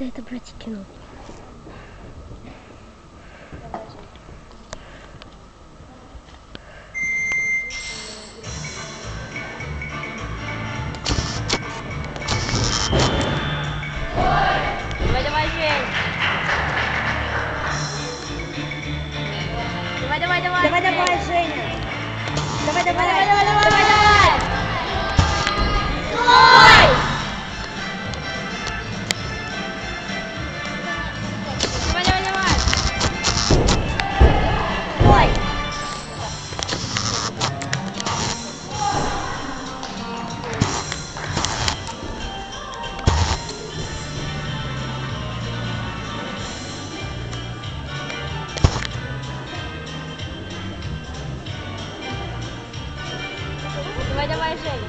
Да это братик кинул. Давай, давай, Жень. Давай, давай, давай. Давай, давай, Женя. Давай, давай. Давай, давай, давай, давай, давай. Давай, давай, Жень.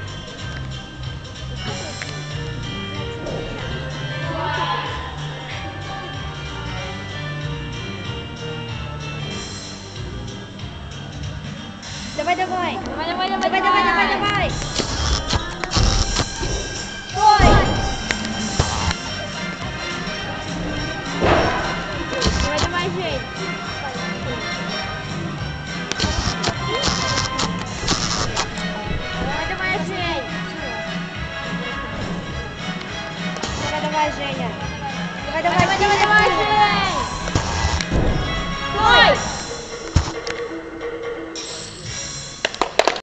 Давай, давай. Давай, давай, давай, Давай, давай, давай, давай. Давай, давай, Жень. Давай, давай, Женя. Давай, Давай, давай, давай, давай, Жень. Ой!